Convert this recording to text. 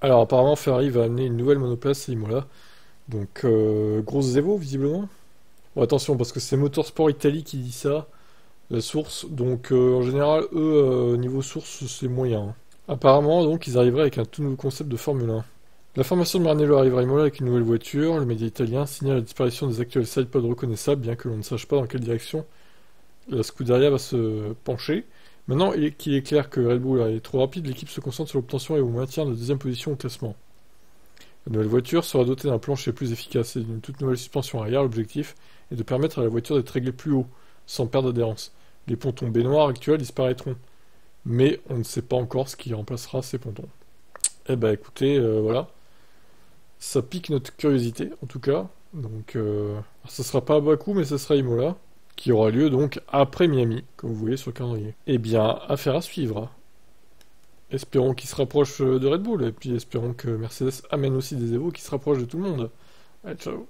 Alors apparemment Ferrari va amener une nouvelle monoplace à Imola. Donc euh, grosse Evo visiblement. Bon attention parce que c'est Motorsport Italie qui dit ça, la source. Donc euh, en général eux euh, niveau source c'est moyen. hein. Apparemment donc ils arriveraient avec un tout nouveau concept de Formule 1. La formation de Maranello arrivera à Imola avec une nouvelle voiture. Le média italien signale la disparition des actuels sidepods reconnaissables, bien que l'on ne sache pas dans quelle direction la Scuderia va se pencher. Maintenant qu'il est clair que Red Bull est trop rapide, l'équipe se concentre sur l'obtention et au maintien de deuxième position au classement. La nouvelle voiture sera dotée d'un plancher plus efficace et d'une toute nouvelle suspension arrière. L'objectif est de permettre à la voiture d'être réglée plus haut, sans perdre d'adhérence. Les pontons baignoires actuels disparaîtront, mais on ne sait pas encore ce qui remplacera ces pontons. Eh ben écoutez, euh, voilà. Ça pique notre curiosité, en tout cas. Donc, euh, sera pas à Bakou, mais ça sera Imola, qui aura lieu donc après Miami, comme vous voyez sur le calendrier. Eh bien, affaire à suivre. Espérons qu'il se rapproche de Red Bull, et puis espérons que Mercedes amène aussi des Evo qui se rapprochent de tout le monde. Allez, ciao